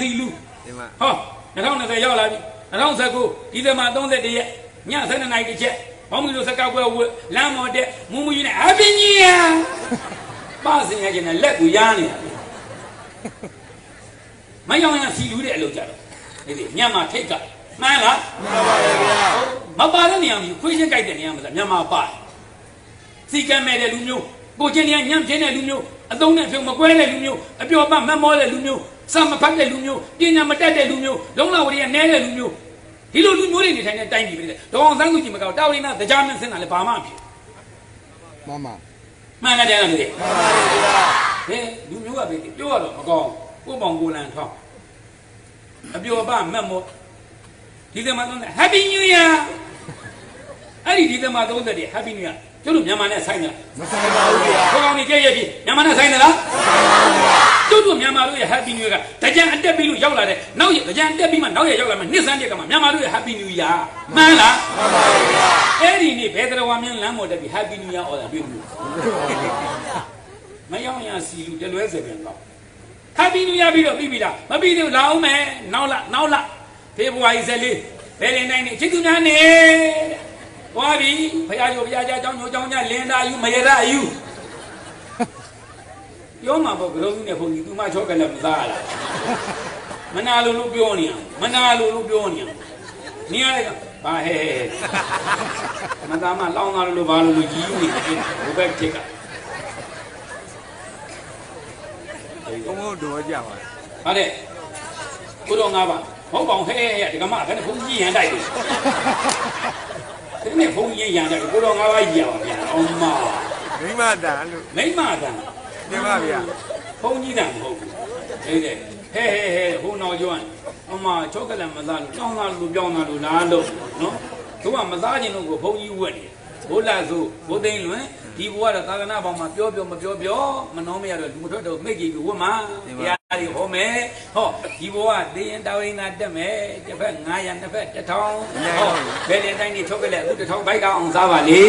စီလူဒီမှာဟော2020ရောက်လာပြီ2019ဒီဇင်ဘာ31ရက်ည7:00နာရီတစ်ချက်ဘောင်းမီတို့စကောက်ပွဲဝတ်လမ်းမော်တက်မူမူကြီးနဲ့အပင်ကြီးရပါစင်ရကျင်နဲ့လက်ကိုရားနေတာမယောင်ရစီလူတဲ့အလုပ်ကြတော့ဒီဒီညမှာထိတ်ကမှန်လားမှန်ပါရဲ့ဗျာမပါတဲ့နေရာမျိုးခွေးချင်းကြိုက်တဲ့နေရာမှာဆိုမြန်မာပါတယ်စီကံမဲ့တဲ့လူမျိုးကိုချင်းတွေကညံ့ပြင်းတဲ့လူမျိုးအသုံးနဲ့ဖြုံမကွဲတဲ့လူမျိုးအပျော်ပတ်မတ်မောတဲ့လူမျိုး စမဖတ်တဲ့လူမျိုးပညာမတတ်တဲ့လူမျိုးလုံးလာဝရီကနဲတဲ့လူမျိုးဒီလိုလူမျိုးတွေနေထိုင်တဲ့တိုင်းပြည်ပဲတဲ့ဒေါအောင်ဆန်းစုကြည်မကောက်တာဝရင်းနာတရားမင်းစင်တာလည်းဘာမှမဖြစ်မမမှန်တယ်တယ်လေမှန်ပါရဲ့ဗျာဟဲလူမျိုးကပဲပြောရတော့မကောင်းကိုပေါင်ကိုလန်ထောင်းအပျော်ပတ်မတ်မောဒီကမှာတော့ Happy New Year အဲ့ဒီဒီကမှာ30တဲ့ Happy New Year ကျုပ်တို့မြန်မာနဲ့ဆိုင်တယ်မဆိုင်ပါဘူးဗျာဟိုကောင်ကြီးကြည့်ရပြီမြန်မာနဲ့ဆိုင်တယ်လားကျုပ်တို့ မြန်မာတို့ရဲ့ Happy New Year ကတကြံအတက်ပြီးလို့ရောက်လာတဲ့နောက်ရတကြံတက်ပြီးမှနောက်ရရောက်လာမှနှစ်စန်းတက်ကမှမြန်မာတို့ရဲ့ Happy New Year မှန်လားမှန်ပါရဲ့ဗျာအဲ့ဒီနေ့ဘယ်တော်ဝါမြန်းလမ်းပေါ်တက်ပြီး Happy New Year အော်တာတွေ့ဘူးမယောင်ရစီလူတလွဲစေပြန်တော့ Happy New Year ပြီးတော့ပြီးပြီလားမပြီးသေးဘူးလာအောင်မယ်နောက်လာနောက်လာဖေဖော်ဝါရီ14ဘယ်လင်းတိုင်းနေချစ်သူများနေသွားပြီဖရာကျော်ဖရာကြားကျောင်းညိုကျောင်းညလင်တာယူမရရယူ ပြောမှာပေါ့ကြောကြီးနဲ့ဘုန်းကြီးသူမချောကလည်းမသားလားမနာလို့လို့ပြောနေအောင်မနာလို့လို့ပြောနေအောင်နေရတဲ့ကဘာဟဲ့မသားမလောင်းသားလို့ဘာလို့လို့ကြီးနေတယ်ဘုဘက်ချက်ကဘုံဘုံတော်ကြပါဟာတဲ့ကိုတော်ငါးပါဟုတ်ပါအောင်ဟဲ့ဟဲ့ဟဲ့ဒီကမကလည်းဘုန်းကြီးရန်တိုက်တယ်ဒီနေ့ဘုန်းကြီးရန်တိုက်တယ်ကိုတော်ငါးပါးကြီးရပါဗျာအောင်မမိမတန်လို့မိမတန် ဒီမှာဗျာဘုန်းကြီးတန်မဟုတ်ဘူးဟဲ့တဲ့ဟဲ့ဟဲ့ဟဲ့ဟိုနောက်ကျွမ်းအမချောကလက်မသားလို့တောင်းသားလို့ပြောင်းသားလို့လားလို့နော်သူကမသားခြင်းလို့ကိုဘုန်းကြီးဝက်နေဘိုးလာဆိုဘိုးသိန်းလွင်ဒီဘဝတော့သာသနာပေါင်းမှာပြောပြောမပြောပြောမနှောမရတော့လူမထွက်တော့မိတ်ကြီးကိုဝတ်မှာတရားတွေဟောမယ်ဟောဒီဘဝတေးရင်တောင်းရင်သာတက်မယ်တစ်ဖက်900တစ်ဖက်1000ဟောဘယ်တဲ့တိုင်းနေထုတ်ကြလဲအခု1000ဘိုက်ကအောင်စားပါလေ